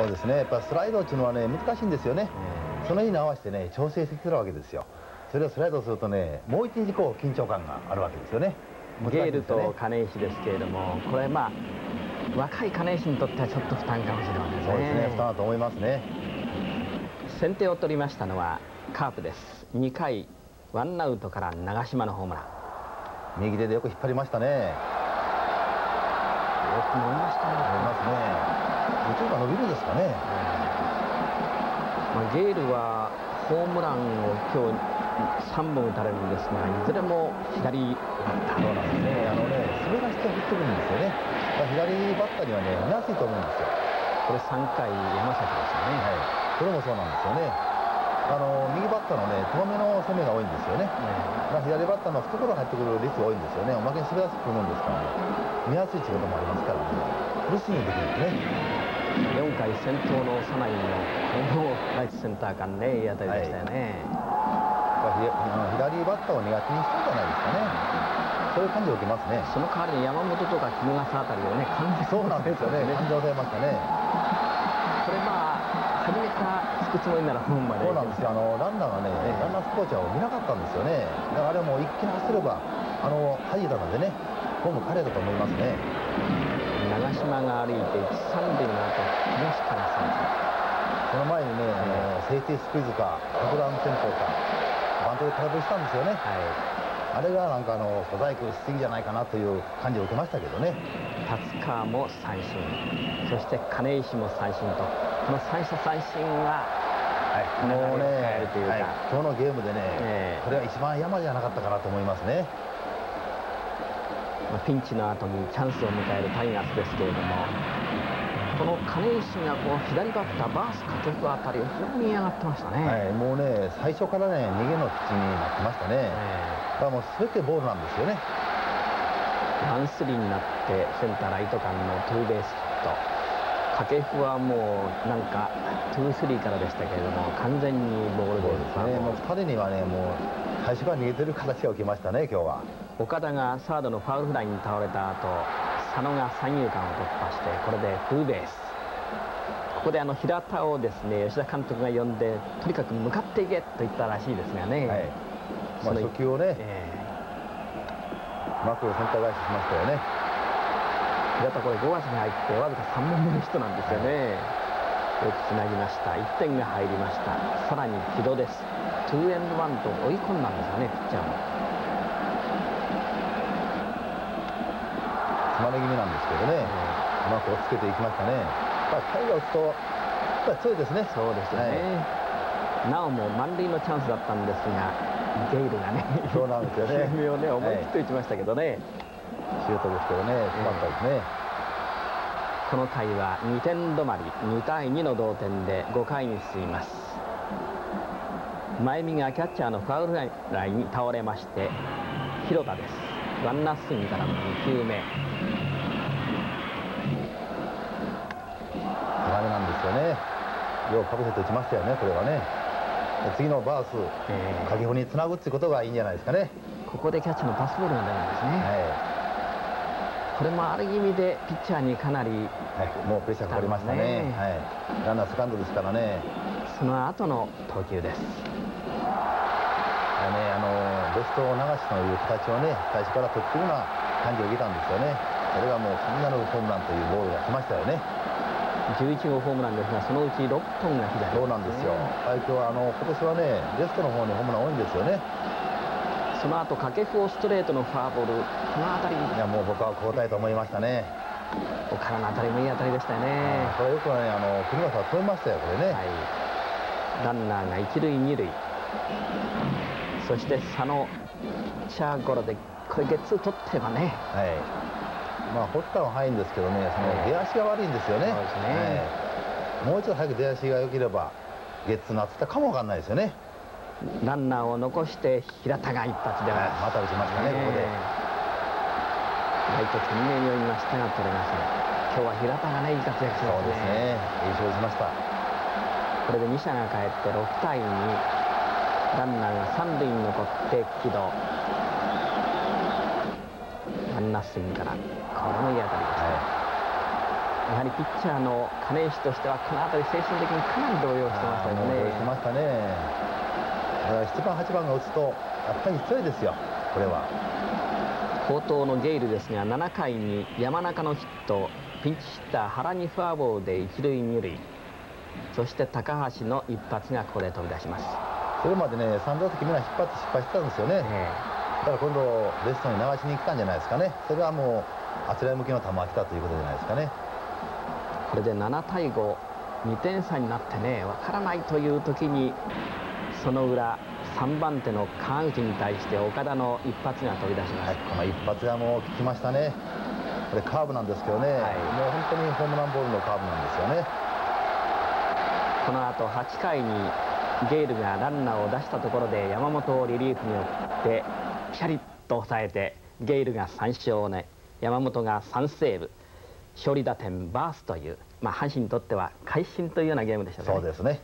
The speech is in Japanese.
そうですね。やっぱスライドっていうのはね難しいんですよね、えー、その日に合わせてね調整してきてるわけですよ。それをスライドするとねもう一日こう緊張感があるわけですよね。ゲールと金石ですけれどもこれまあ若い金石にとってはちょっと負担かもしれませんね。そうですね。負担だと思いますね。先手を取りましたのはカープです。2回ワンアウトから長島のホームラン。右手でよく引っ張りましたね。よく伸びましたね。伸びますね宇宙が伸びるんですかね、まあ、ゲールはホームランを今日3本打たれるんですがいずれも左バッター。そうなんですね。あのね滑らして振ってるんですよね。左バッターにはね見やすいと思うんですよ。これ3回山崎ですよね。はい。これもそうなんですよね。あの右バッターのね遠めの攻めが多いんですよね、まあ、左バッターの懐入ってくる率が多いんですよね。おまけに滑らせてくるもんですからね。見やすい仕事もありますからね。フルスイングできるんですね4回先頭の長内のこのライトセンター間ねいい当たりでしたよね、はい左バッターを苦手にしたんじゃないですかね。そういう感じを受けますね。その代わりに山本とか衣笠あたりをね、完全そうなんですよね。感情されましたね。これまあ初めからつくつもりなら本まで。そうなんですよ。あのランナーがね、ランナースコーチャーを見なかったんですよね。だからあれもう一気に走ればあの入ったのでね、ホーム彼だと思いますね。長島が歩いて一三塁の後東から三その前にね、あのセーフティースクイズか、カブランテンポか。バントで空振りしたんですよね、はい、あれがなんかあの小細工しすぎじゃないかなという感じを受けましたけどね。達川も三振そして金石も三振と。この三者三振ははい、もうね、はい、今日のゲームでね、えー、これは一番山じゃなかったかなと思いますね。まあ、ピンチの後にチャンスを迎えるタイガースですけれども、この金石がこう左バッターバース掛布あたりを非常に嫌がってましたね、はい、もうね最初からね逃げの口になってましたね、えー、だからもう全てボールなんですよね。ワンスリーになってセンターライト間のツーベースヒット。掛布はもうなんかツースリーからでしたけれども完全にボールボールですね。もう2人にはねもう最初から逃げてる形が起きましたね今日は。岡田がサードのファウルフライに倒れた後佐野が三遊間を突破してこれでツーベース。ここであの平田をですね吉田監督が呼んでとにかく向かっていけと言ったらしいですがね、はい。まあ、初球をね、えー、マクロセンター返ししましたよね。平田これ5月に入ってわずか3本目の人なんですよね、はい、よくつなぎました。1点が入りました。さらに木戸です2エンドワンと追い込んだんですよねピッチャーもまれ気味なんですけどね、うまく落ち着けていきましたね。まあ、タイガー打つと、やっぱり強いですね。そうですよね。はい、なおも満塁のチャンスだったんですが、ゲイルがね、そうなんですよね。をね、思い切って打ちましたけどね。シュートですけどね、うまかったですね。この回は2点止まり、2対2の同点で5回に進みます。前見がキャッチャーのファウルラインに倒れまして、広田です。ワンナッシングからの2球目。ダメなんですよね。ようかぶせて打ちましたよねこれはね。次のバース掛布につなぐっていうことがいいんじゃないですかね。ここでキャッチャーのパスボールが出るんですね、はい。これもある意味でピッチャーにかなり、はい、もうプレッシャーかかりましたね、ね、はい、ランナーセカンドですからね。その後の投球ですベスト流しという形をね最初から取ってるような感じを受けたんですよね。それがもう完全なるホームランというボールが来ましたよね。11号ホームランですがそのうち6本が左、ね、そうなんですよ。今日はあの今年はねレフトの方にホームラン多いんですよね。その後掛布をストレートのフォアボールこの辺り。いやもう僕は交代と思いましたね。岡田の当たりもいい当たりでしたよね。これよくねあの国松は止めましたよこれね、はい、ランナーが一塁二塁そして佐野チャーゴロでこれゲッツー取ってばねはいまあ、ホッターは速いんですけどね、その出足が悪いんですよね。そうですね、もう一度早く出足が良ければ、ゲッツーなってたかもわかんないですよね。ランナーを残して平田が一発で、はい、また打ちましたね、ここで。ライト懸命に読みましたが取れません。今日は平田がね、いい活躍しそうですね。いい勝負しました。これで2者が帰って6対2。ランナーが3塁に残って木戸。ワンナッシングからこれもいい当たりです、はやはりピッチャーの金石としてはこの辺り精神的にかなり動揺してましたよね。動揺してましたね。だから7番、8番が打つとやっぱり強いですよ、これは。好投のゲイルですが7回に山中のヒットピンチヒッター原にフォアボールで一塁二塁そして高橋の一発がここで飛び出しますそれまでね3打席みんな引っ張って失敗してたんですよね、えー、だから今度レストに流しに来たんじゃないですかね。それはもうあちら向きの球が来たということじゃないですかね。これで7対52点差になってね分からないという時にその裏3番手の川口に対して岡田の一発が飛び出します、はい、この一発がもう効きましたね。これカーブなんですけどね、はい、もう本当にホームランボールのカーブなんですよね。この後8回にゲイルがランナーを出したところで山本をリリーフに送ってピシャリッと抑えてゲイルが3勝目。山本が3セーブ。勝利打点バースという、まあ、阪神にとっては会心というようなゲームでしたね。そうですね。